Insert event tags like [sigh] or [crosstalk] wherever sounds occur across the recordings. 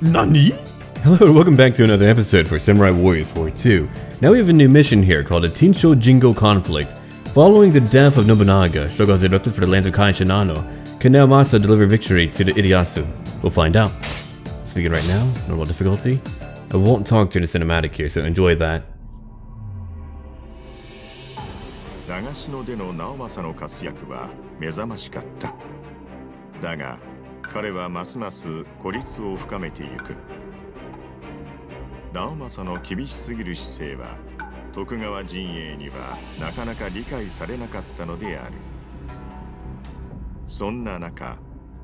Nani? Hello and [laughs] welcome back to another episode for Samurai Warriors 4 2. Now we have a new mission here called a Tensho Jingo conflict. Following the death of Nobunaga, struggles erupted for the lands of Kai Shinano. Can Naomasa deliver victory to the Ieyasu? We'll find out. Speaking right now, normal difficulty. I won't talk during the cinematic here, so enjoy that. 彼はますます孤立を深めてゆく。直政の厳しすぎる姿勢は徳川陣営にはなかなか理解されなかったのである。そんな中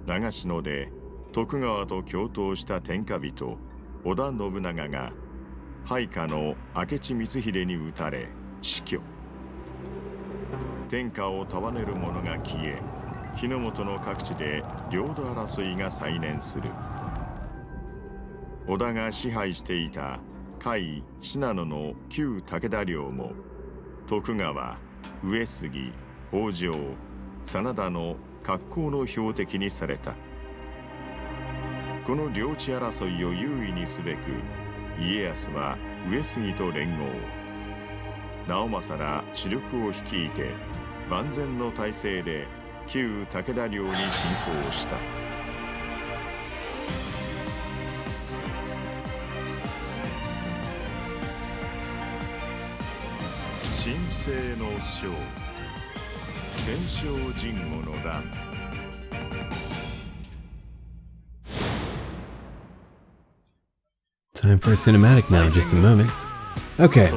長篠で徳川と共闘した天下人織田信長が配下の明智光秀に討たれ死去。天下を束ねる者が消え日の本の各地で領土争いが再燃する。織田が支配していた甲斐信濃の旧武田領も徳川上杉北条真田の格好の標的にされた。この領地争いを優位にすべく家康は上杉と連合。直政ら主力を率いて万全の体制で旧武田領に侵攻した神聖の将天正神護の乱 Time for a cinematic now, just a moment. Okay,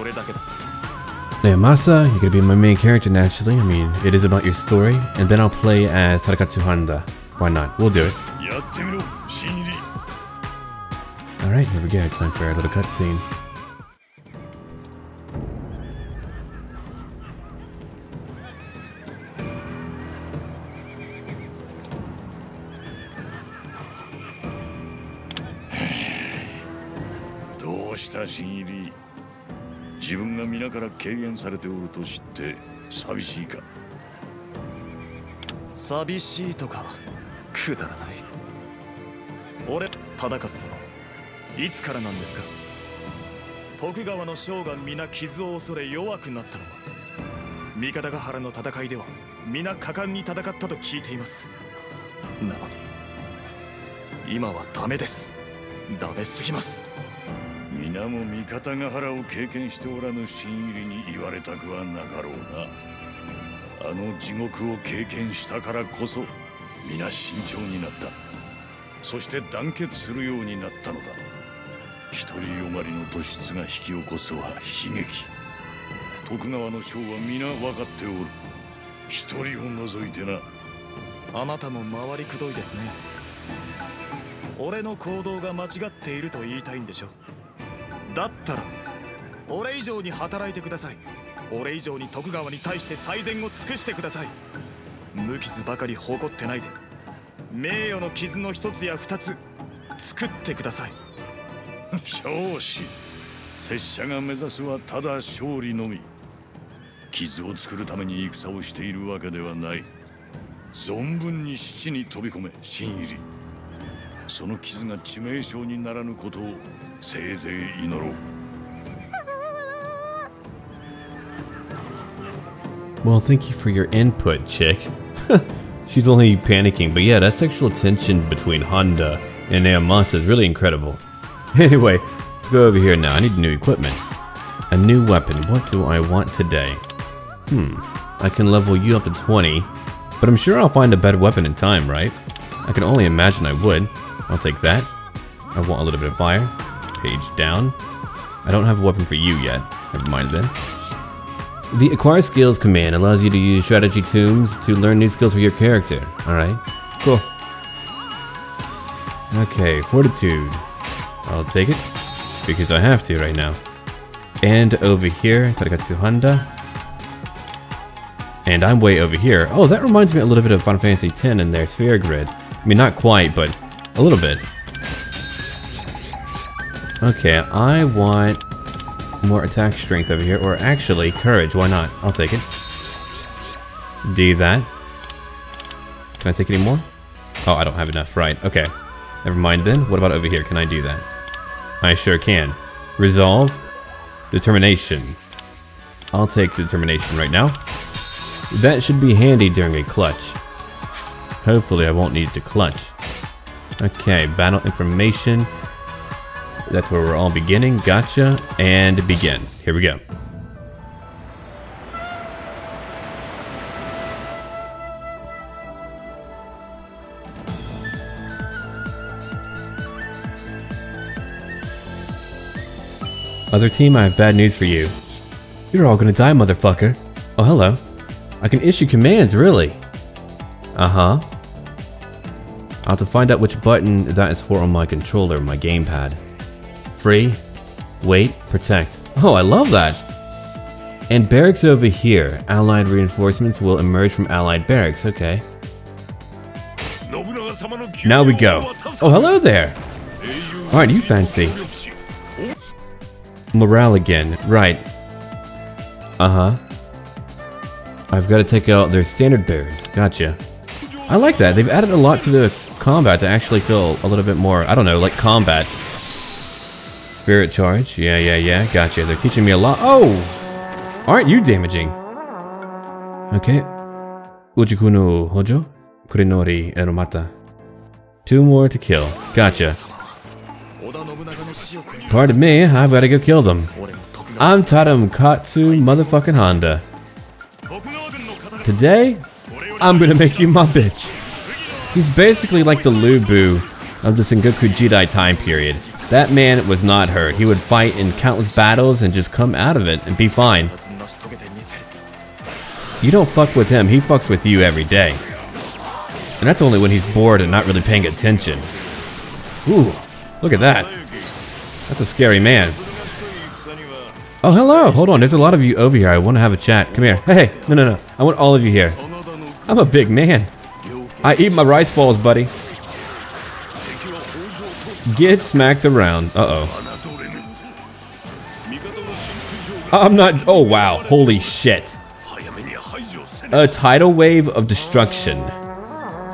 play Amasa, you're gonna be my main character naturally, I mean, it is about your story, and then I'll play as Tadakatsu Honda. Why not? We'll do it. Alright, here we go, time for our little cutscene. [sighs] 自分が皆から敬遠されておると知って寂しいか？寂しいとかくだらない。俺忠勝殿いつからなんですか？徳川の将が皆傷を恐れ弱くなったのは三方ヶ原の戦いでは皆果敢に戦ったと聞いています。なのに今はダメです。ダメすぎます。皆も三方ヶ原を経験しておらぬ新入りに言われたくはなかろうな。あの地獄を経験したからこそ皆慎重になった。そして団結するようになったのだ。一人よまりの突出が引き起こすは悲劇。徳川の将は皆分かっておる。一人を除いてな。あなたも回りくどいですね。俺の行動が間違っていると言いたいんでしょだったら俺以上に働いてください。俺以上に徳川に対して最善を尽くしてください。無傷ばかり誇ってないで名誉の傷の一つや二つ作ってください。少子拙者が目指すはただ勝利のみ。傷を作るために戦をしているわけではない。存分に七に飛び込め新入りその傷が致命傷にならぬことを せいぜい祈ろう Well, thank you for your input, chick. [laughs] She's only panicking, but yeah, that sexual tension between Honda and Naomasa is really incredible. [laughs] Anyway, let's go over here now. I need new equipment. A new weapon. What do I want today? Hmm. I can level you up to 20, but I'm sure I'll find a better weapon in time, right? I can only imagine I would. I'll take that. I want a little bit of fire. Page down. I don't have a weapon for you yet. Never mind then. The Acquire Skills command allows you to use strategy tombs to learn new skills for your character. Alright, cool. Okay, Fortitude. I'll take it, because I have to right now. And over here, Tadakatsu Honda. And I'm way over here. Oh, that reminds me a little bit of Final Fantasy X in their Sphere Grid. I mean, not quite, but a little bit. Okay, I want more attack strength over here, or actually courage, why not? I'll take it. Do that. Can I take any more? Oh, I don't have enough, right, okay. Never mind then. What about over here? Can I do that? I sure can. Resolve. Determination. I'll take determination right now. That should be handy during a clutch. Hopefully I won't need to clutch. Okay, battle information. That's where we're all beginning. Gotcha. And begin. Here we go. Other team, I have bad news for you. You're all gonna die, motherfucker. Oh, hello. I can issue commands, really? Uh-huh. I'll have to find out which button that is for on my controller, my gamepad. Free, wait, protect. Oh, I love that! And barracks over here. Allied reinforcements will emerge from allied barracks, okay. Now we go. Oh, hello there! Aren't you fancy? Morale again, right. Uh-huh. I've got to take out their standard bears. Gotcha. I like that. They've added a lot to the combat to actually feel a little bit more, I don't know, like combat. Spirit charge. Yeah, yeah, yeah. Gotcha. They're teaching me a lot. Oh! Aren't you damaging? Okay. Ujikuni Hojo, Kuninori Eromata. Two more to kill. Gotcha. Pardon me, I've got to go kill them. I'm Tadakatsu motherfucking Honda. Today, I'm gonna make you my bitch. He's basically like the Lu Bu of the Sengoku Jidai time period. That man was not hurt. He would fight in countless battles and just come out of it and be fine. You don't fuck with him, he fucks with you every day. And that's only when he's bored and not really paying attention. Ooh, look at that. That's a scary man. Oh, hello. Hold on. There's a lot of you over here. I want to have a chat. Come here. Hey, no, no, no. I want all of you here. I'm a big man. I eat my rice balls, buddy. Get smacked around. Uh-oh. I'm not... Oh, wow. Holy shit. A tidal wave of destruction.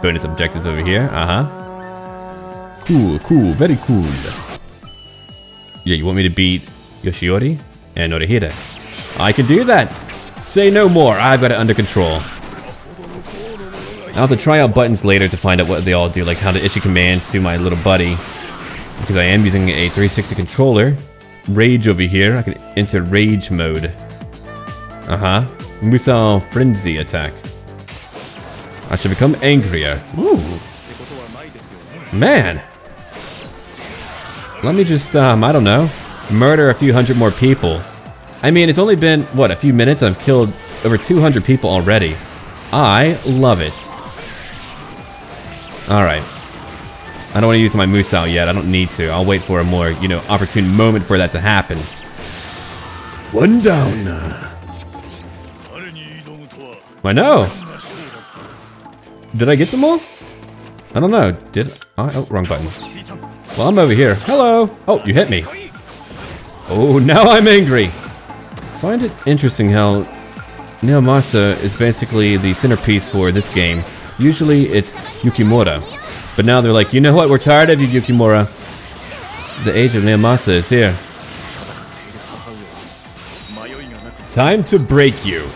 Bonus objectives over here. Uh-huh. Cool, cool. Very cool. Yeah, you want me to beat Yoshiori and Norihide? I can do that. Say no more. I've got it under control. I'll have to try out buttons later to find out what they all do, like how to issue commands to my little buddy. Because I am using a 360 controller. Rage over here. I can enter rage mode. Uh-huh. Musou Frenzy attack. I should become angrier. Ooh. Man. Let me just, um, I don't know, murder a few hundred more people. I mean, it's only been, what, a few minutes? I've killed over 200 people already. I love it. Alright. I don't want to use my Musou yet. I don't need to. I'll wait for a more, you know, opportune moment for that to happen. One down. I know. Did I get them all? I don't know. Did I? Oh, wrong button. Well, I'm over here. Hello. Oh, you hit me. Oh, now I'm angry. Find it interesting how Naomasa is basically the centerpiece for this game. Usually it's Yukimura. But now they're like, you know what? We're tired of you, Yukimura. The age of Naomasa is here. Time to break you.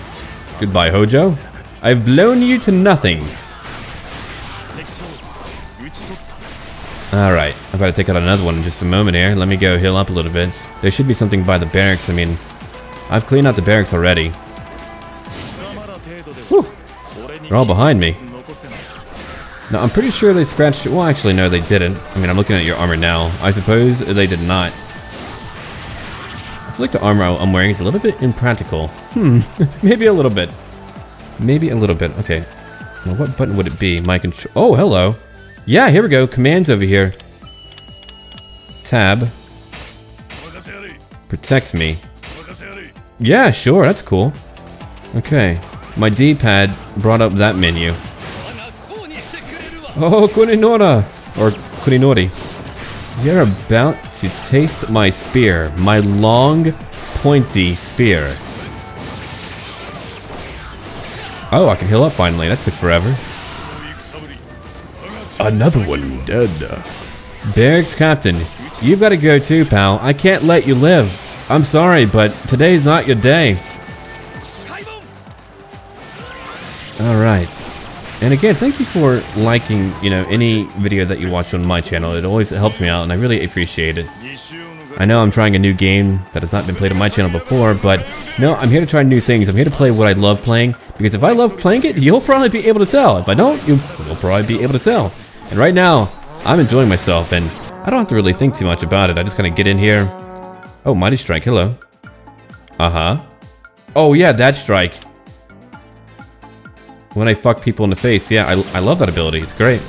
Goodbye, Hojo. I've blown you to nothing. Alright, I've got to take out another one in just a moment here. Let me go heal up a little bit. There should be something by the barracks. I mean, I've cleaned out the barracks already. Whew. They're all behind me. Now, I'm pretty sure they scratched... it. Well, actually, no, they didn't. I mean, I'm looking at your armor now. I suppose they did not. I feel like the armor I'm wearing is a little bit impractical. Hmm, [laughs] maybe a little bit. Maybe a little bit. Okay. Now, what button would it be? My control... Oh, hello. Yeah, here we go. Commands over here. Tab. Protect me. Yeah, sure. That's cool. Okay. My D-pad brought up that menu. Oh, Kuninora! Or Kuninori. You're about to taste my spear. My long, pointy spear. Oh, I can heal up finally. That took forever. Another one dead. Barracks Captain, you've got to go too, pal. I can't let you live. I'm sorry, but today's not your day. Alright. And again, thank you for liking, you know, any video that you watch on my channel. It always helps me out, and I really appreciate it. I know I'm trying a new game that has not been played on my channel before, but no, I'm here to try new things. I'm here to play what I love playing, because if I love playing it, you'll probably be able to tell. If I don't, you, you'll probably be able to tell. And right now, I'm enjoying myself, and I don't have to really think too much about it. I just kind of get in here. Oh, Mighty Strike, hello. Uh-huh. Oh, yeah, that strike. When I fuck people in the face. Yeah, I, I love that ability. It's great.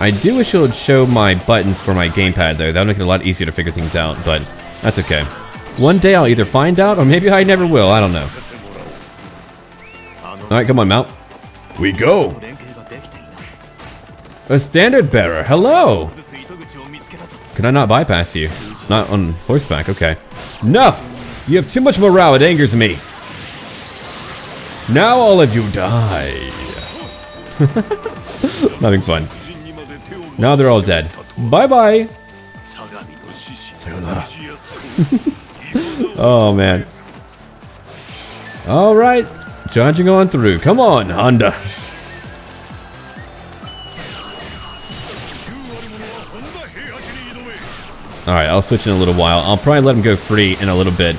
I do wish it would show my buttons for my gamepad, though. That would make it a lot easier to figure things out, but that's okay. One day I'll either find out, or maybe I never will. I don't know. Alright, come on, Mount. We go! A standard bearer, hello! Can I not bypass you? Not on horseback, okay. No! You have too much morale, it angers me! Now all of you die. [laughs] Having fun. Now they're all dead. Bye-bye. [laughs] oh, man. All right. Charging on through. Come on, Honda. All right, I'll switch in a little while. I'll probably let him go free in a little bit.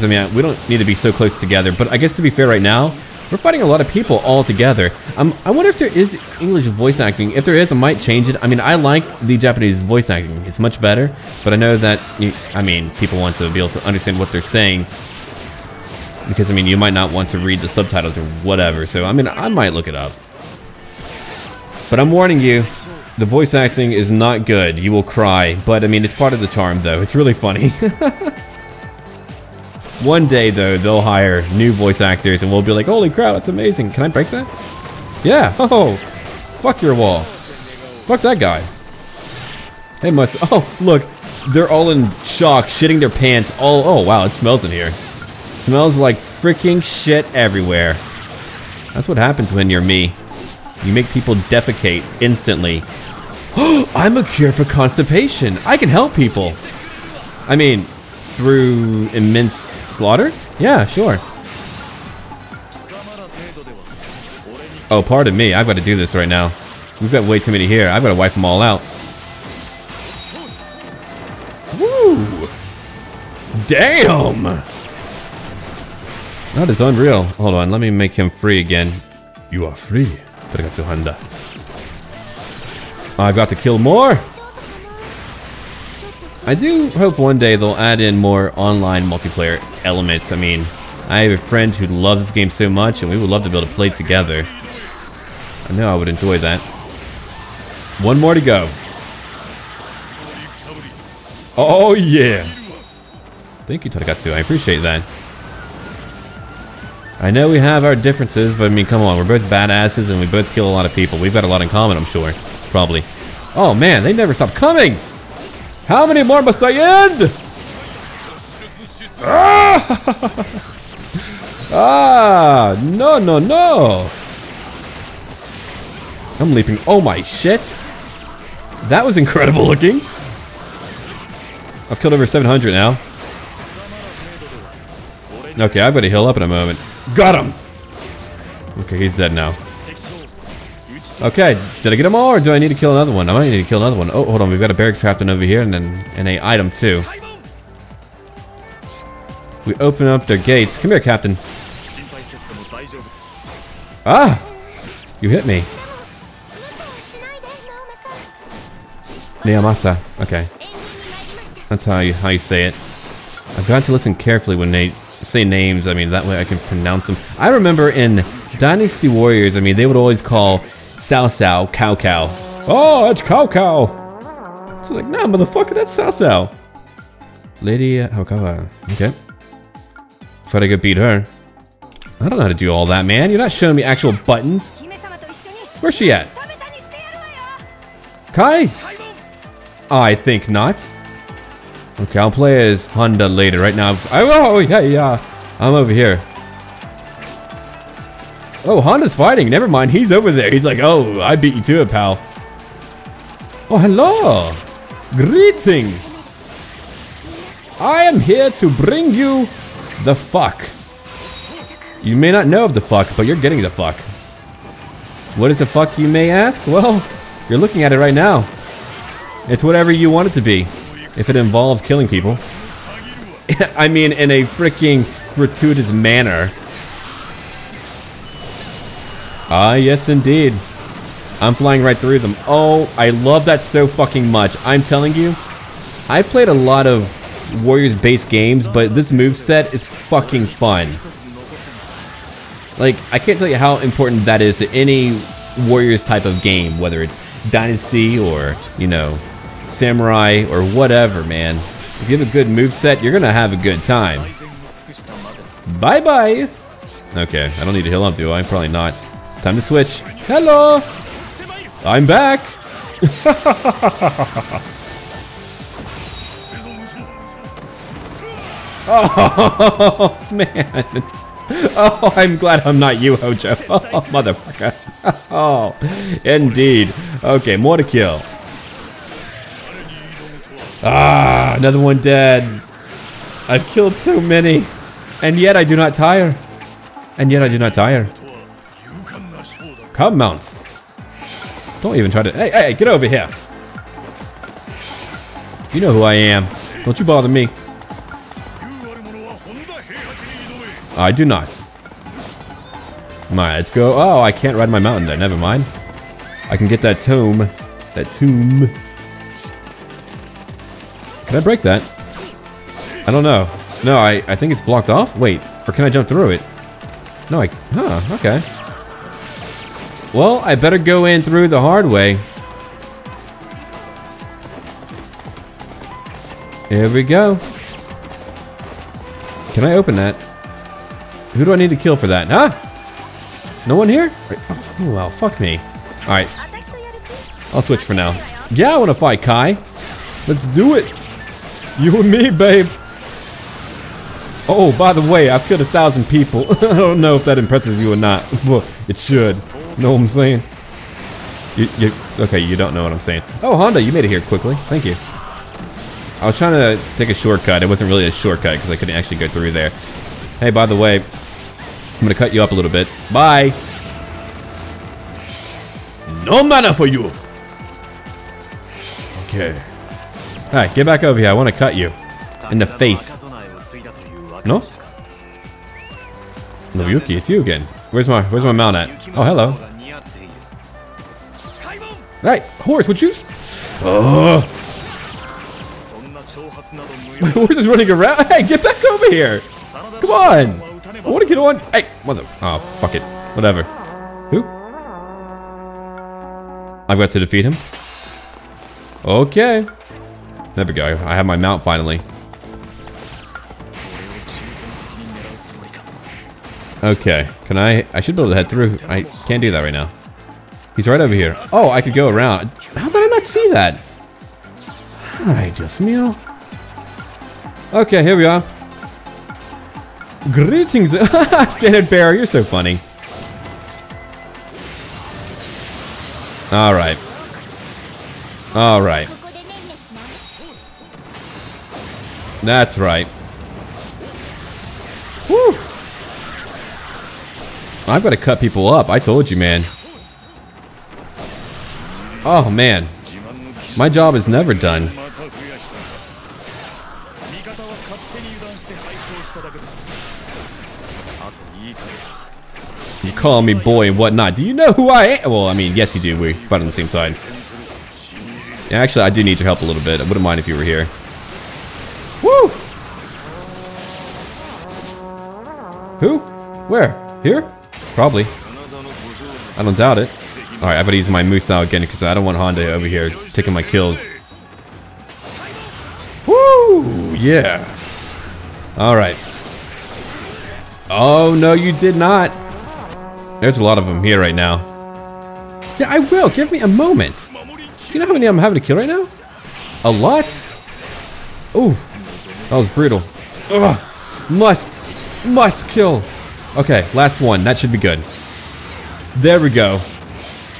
Because, I mean, we don't need to be so close together. But I guess to be fair right now, we're fighting a lot of people all together. Um, I wonder if there is English voice acting. If there is, I might change it. I mean, I like the Japanese voice acting. It's much better. But I know that, you, I mean, people want to be able to understand what they're saying. Because, I mean, you might not want to read the subtitles or whatever. So, I mean, I might look it up. But I'm warning you, the voice acting is not good. You will cry. But, I mean, it's part of the charm, though. It's really funny. [laughs] One day, though, they'll hire new voice actors and we'll be like, holy crap, that's amazing. Can I break that? Yeah. [laughs] Oh, fuck your wall. Fuck that guy. Hey, must. [laughs] Oh, look. They're all in shock, shitting their pants. All. Oh, wow, it smells in here. Smells like freaking shit everywhere. That's what happens when you're me. You make people defecate instantly. [gasps] I'm a cure for constipation. I can help people. I mean, through immense slaughter? Yeah, sure. Oh, pardon me. I've got to do this right now. We've got way too many here. I've got to wipe them all out. Woo! Damn! That is unreal. Hold on. Let me make him free again. You are free, Honda. I've got to kill more! I do hope one day they'll add in more online multiplayer elements. I mean, I have a friend who loves this game so much, and we would love to be able to play together. I know I would enjoy that. One more to go. Oh, yeah. Thank you, Tadakatsu. I appreciate that. I know we have our differences, but I mean, come on. We're both badasses, and we both kill a lot of people. We've got a lot in common, I'm sure. Probably. Oh, man. They never stop coming. How many more must I end? Ah! [laughs] ah! No, no, no! I'm leaping. Oh my shit! That was incredible looking. I've killed over 700 now. Okay, I've got to heal up in a moment. Got him! Okay, he's dead now. Okay, did I get them all, or do I need to kill another one? I might need to kill another one. Oh, hold on, we've got a barracks captain over here, and then and a item too. We open up their gates. Come here, captain. Ah! You hit me. Neomasa. Okay. That's how you, how you say it. I've got to listen carefully when they say names. I mean, that way I can pronounce them. I remember in Dynasty Warriors, I mean, they would always call Sao Sao Cow Cow. Oh, it's Cow Cow. So like, nah, motherfucker, that's Sao Sao. Lady Hokawa. Uh, okay. Thought I could beat her. I don't know how to do all that, man. You're not showing me actual buttons. Where's she at? Kai? I think not. Okay, I'll play as Honda later. Right now, I, oh yeah, yeah. I'm over here. Oh, Honda's fighting. Never mind, he's over there. He's like, oh, I beat you to it, eh, pal. Oh, hello. Greetings. I am here to bring you the fuck. You may not know of the fuck, but you're getting the fuck. What is the fuck, you may ask? Well, you're looking at it right now. It's whatever you want it to be. If it involves killing people. [laughs] I mean, in a freaking gratuitous manner. Ah, yes indeed. I'm flying right through them. Oh, I love that so fucking much. I'm telling you, I've played a lot of Warriors-based games, but this move set is fucking fun. Like, I can't tell you how important that is to any Warriors type of game, whether it's Dynasty or, you know, Samurai or whatever, man. If you have a good move set, you're gonna have a good time. Bye-bye! Okay, I don't need to heal up, do I? Probably not. Time to switch. Hello! I'm back! [laughs] oh, man. Oh, I'm glad I'm not you, Hojo. [laughs] Oh, motherfucker. [laughs] Oh, indeed. Okay, more to kill. Ah, another one dead. I've killed so many. And yet I do not tire. And yet I do not tire. Come, Mount. Don't even try to... Hey, hey, get over here. You know who I am. Don't you bother me. I do not. Alright, let's go. Oh, I can't ride my mountain there. Never mind. I can get that tome. That tomb. Can I break that? I don't know. No, I, I think it's blocked off. Wait, or can I jump through it? No, I... Huh, okay. Well, I better go in through the hard way. Here we go. Can I open that? Who do I need to kill for that? Huh? No one here? Oh, well, fuck me. Alright. I'll switch for now. Yeah, I want to fight Kai. Let's do it. You and me, babe. Oh, by the way, I've killed a thousand people. [laughs] I don't know if that impresses you or not, [laughs] but it should. Know what I'm saying? You, you, okay, you don't know what I'm saying. Oh, Honda, you made it here quickly. Thank you. I was trying to take a shortcut. It wasn't really a shortcut because I couldn't actually go through there. Hey, by the way, I'm gonna cut you up a little bit. Bye. No mana for you. Okay. Alright, get back over here. I want to cut you. In the face. No? Nobuyuki, it's you again. Where's my where's my mount at? Oh, hello. Hey, horse, would you? my [laughs] horse is running around. Hey, get back over here. Come on. I want to get on. Hey, mother. Oh, fuck it. Whatever. Who? I've got to defeat him. Okay. There we go. I have my mount finally. Okay. Can I? I should be able to head through. I can't do that right now. He's right over here. Oh, I could go around. How did I not see that? Hi, Jasmil. Okay, here we are. Greetings! [laughs] Standard bear. you're so funny. Alright. Alright. That's right. Whew. I've got to cut people up. I told you, man. Oh man, my job is never done. You call me boy and whatnot. Do you know who I am? Well, I mean, yes you do. We're on the same side. Actually, I do need your help a little bit. I wouldn't mind if you were here. Woo! Who? Where? Here? Probably. I don't doubt it. Alright, I better use my Musou again because I don't want Honda over here taking my kills. Woo! Yeah. Alright. Oh, no, you did not. There's a lot of them here right now. Yeah, I will. Give me a moment. Do you know how many I'm having to kill right now? A lot? Ooh, that was brutal. Ugh. Must, must kill. Okay, last one. That should be good. There we go.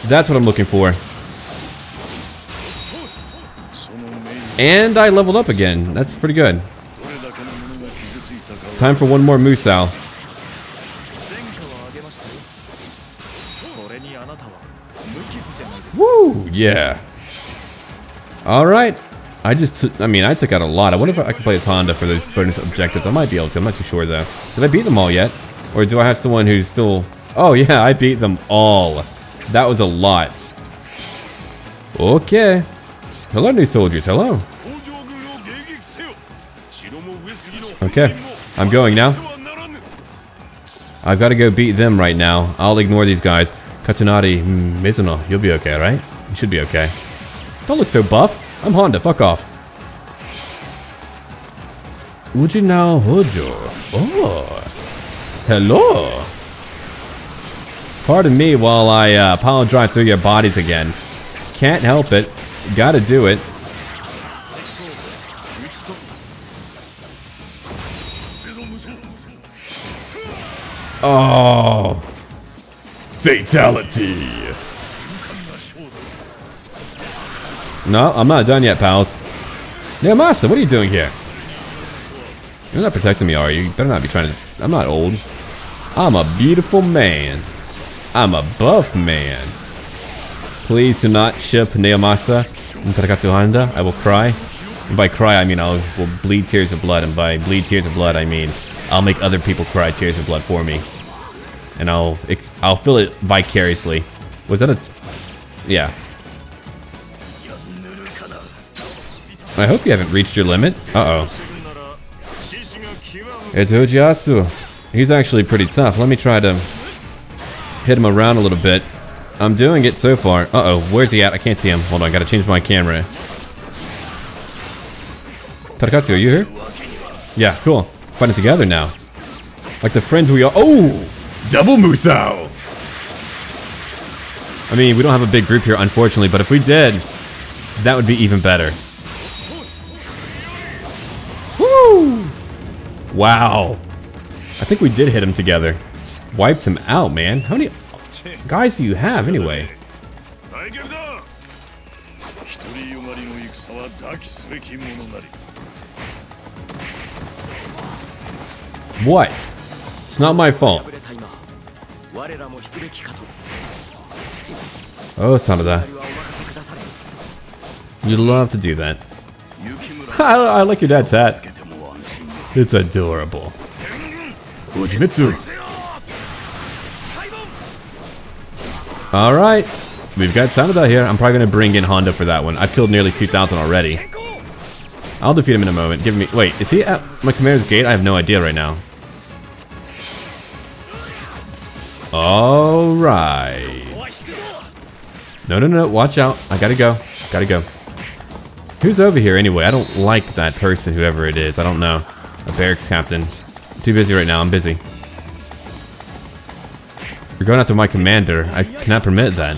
That's what I'm looking for. And I leveled up again. That's pretty good. Time for one more Musou. Woo! Yeah. Alright. I just, I mean, I took out a lot. I wonder if I can play as Honda for those bonus objectives. I might be able to. I'm not too sure, though. Did I beat them all yet? Or do I have someone who's still... Oh, yeah, I beat them all. That was a lot. Okay. Hello, new soldiers. Hello. Okay. I'm going now. I've got to go beat them right now. I'll ignore these guys. Katanari, mm, Mizuno, you'll be okay, right? You should be okay. Don't look so buff. I'm Honda, fuck off. Ujinao Hojo. Oh. Hello. Pardon me while I uh, drive through your bodies again. Can't help it. Gotta do it. Oh. Fatality. No, I'm not done yet, pals. Now, Master, what are you doing here? You're not protecting me, are you? You better not be trying to... I'm not old. I'm a beautiful man. I'm a buff man. Please do not ship Naomasa and Takatsu Honda. I will cry. And by cry, I mean I'll bleed tears of blood. And by bleed tears of blood, I mean I'll make other people cry tears of blood for me. And I'll it, I'll feel it vicariously. Was that a... yeah. I hope you haven't reached your limit. Uh-oh. It's Ujiyasu. He's actually pretty tough. Let me try to hit him around a little bit. I'm doing it so far. Uh-oh, where's he at? I can't see him. Hold on, I gotta change my camera. Tadakatsu, are you here? Yeah, cool. Fighting together now. Like the friends we are. Oh! Double Musou! I mean, we don't have a big group here, unfortunately, but if we did, that would be even better. Woo! Wow. I think we did hit him together wiped him out, man. How many guys do you have anyway? What? It's not my fault. Oh, Sanada. You love to do that. [laughs] I, I like your dad's hat. It's adorable. Mitsu. Ujimitsu. Alright. We've got Sanada here. I'm probably going to bring in Honda for that one. I've killed nearly 2,000 already. I'll defeat him in a moment. Give me... Wait, is he at my commander's gate? I have no idea right now. Alright. No, no, no. Watch out. I gotta go. Gotta go. Who's over here anyway? I don't like that person, whoever it is. I don't know. A barracks captain. Too busy right now. I'm busy. You're going after my commander. I cannot permit that.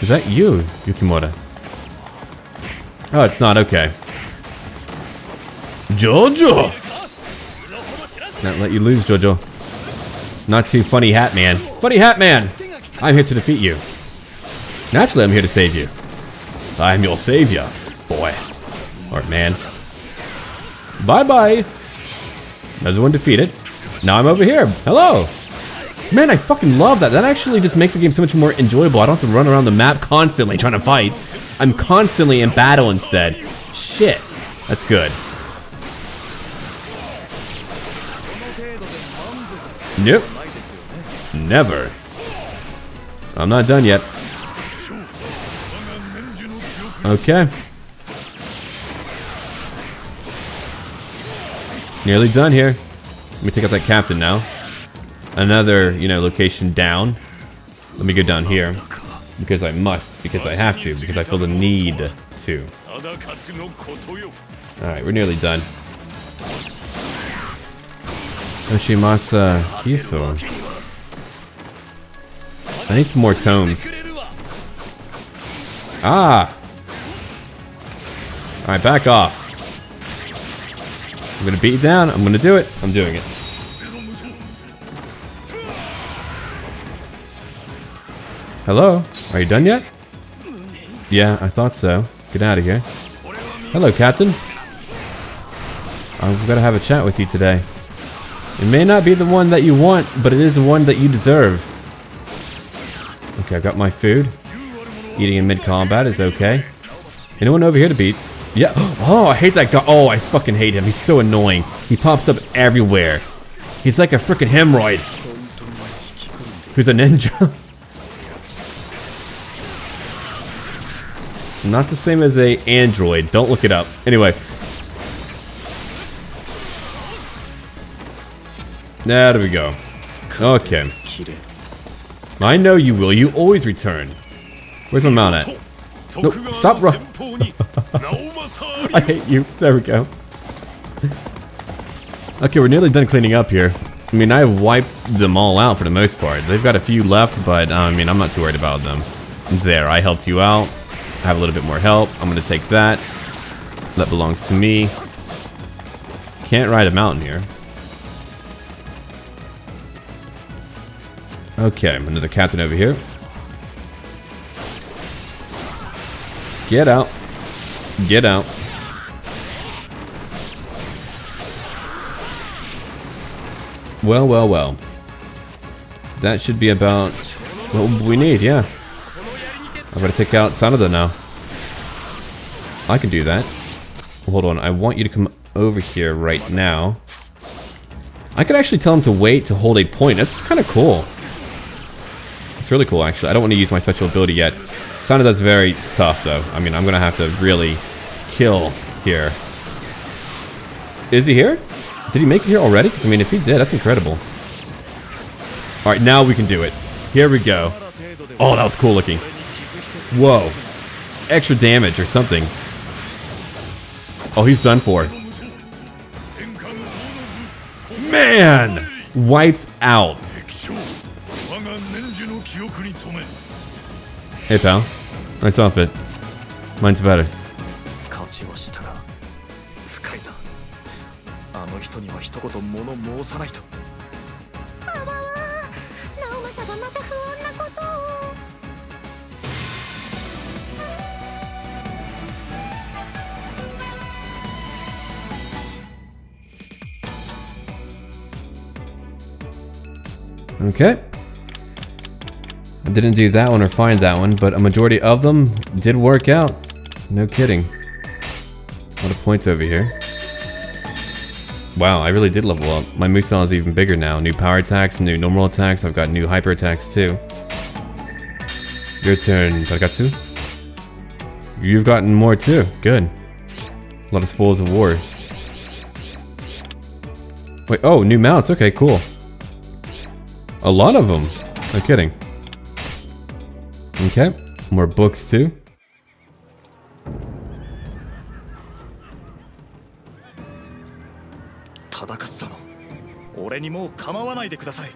Is that you, Yukimura? Oh, it's not. Okay. Jojo! Not let you lose, Jojo. Not too funny hat man. Funny hat man! I'm here to defeat you. Naturally, I'm here to save you. I'm your savior, boy. Or man. Bye-bye. Another one defeated. Now I'm over here. Hello. Man, I fucking love that. That actually just makes the game so much more enjoyable. I don't have to run around the map constantly trying to fight. I'm constantly in battle instead. Shit. That's good. Nope. Never. I'm not done yet. Okay. Nearly done here. Let me take out that captain now another, you know, location down. Let me go down here. Because I must, because I have to, because I feel the need to. Alright, we're nearly done. Yoshimasa Kiso. I need some more tomes. Ah! Alright, back off. I'm gonna beat you down. I'm gonna do it. I'm doing it. Hello? Are you done yet? Yeah, I thought so. Get out of here. Hello, Captain. I've got to have a chat with you today. It may not be the one that you want, but it is the one that you deserve. Okay, I've got my food. Eating in mid-combat is okay. Anyone over here to beat? Yeah. [gasps] Oh, I hate that guy. Oh, I fucking hate him. He's so annoying. He pops up everywhere. He's like a freaking hemorrhoid. Who's a ninja? [laughs] Not the same as a android. Don't look it up. Anyway. There we go. Okay. I know you will. You always return. Where's my mount at? No, stop run. [laughs] I hate you. There we go. Okay, we're nearly done cleaning up here. I mean, I've wiped them all out for the most part. They've got a few left, but uh, I mean, I'm not too worried about them. There, I helped you out. Have a little bit more help. I'm gonna take that. That belongs to me. Can't ride a mountain here. Okay, another captain over here. Get out. Get out. Well, well, well. That should be about what we need, yeah. I'm gonna take out Sanada now. I can do that. Hold on, I want you to come over here right now. I could actually tell him to wait to hold a point. That's kind of cool. It's really cool, actually. I don't want to use my special ability yet. Sanada's very tough, though. I mean, I'm gonna have to really kill here. Is he here? Did he make it here already? Because, I mean, if he did, that's incredible. Alright, now we can do it. Here we go. Oh, that was cool looking. Whoa. Extra damage or something. Oh, he's done for. Man! Wiped out. Hey, pal. Nice outfit. Mine's better. Okay. I didn't do that one or find that one, but a majority of them did work out. No kidding. A lot of points over here. Wow, I really did level up. My Musou is even bigger now. New power attacks, new normal attacks. I've got new hyper attacks too. Your turn, Takatsu. You've gotten more too. Good. A lot of spoils of war. Wait, oh, new mounts. Okay, cool. A lot of them. No kidding. Okay, more books too. 俺にもう構わないでください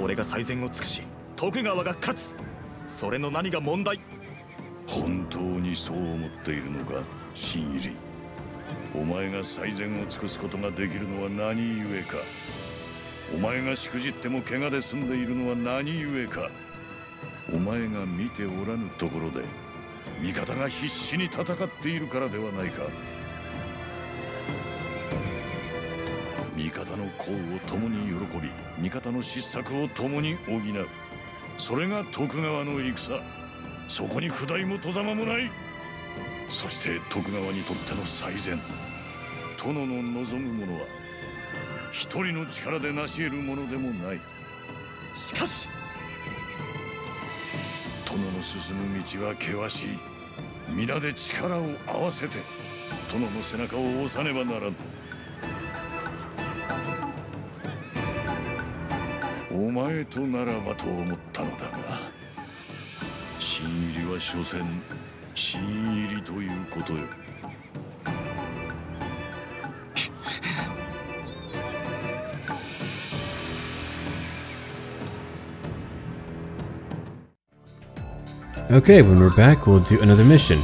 俺が最善を尽くし徳川が勝つそれの何が問題本当にそう思っているのか新入りお前が最善を尽くすことができるのは何故かお前がしくじっても怪我で済んでいるのは何故か。お前が見ておらぬところで味方が必死に戦っているからではないか。味方の功を共に喜び味方の失策を共に補う。それが徳川の戦。そこに不代も戸様もない。そして徳川にとっての最善。殿の望むものは一人の力で成し得るものでもない。しかし殿の進む道は険しい。皆で力を合わせて殿の背中を押さねばならぬ。お前とならばと思ったのだが新入りは所詮新入りということよ Okay, when we're back, we'll do another mission.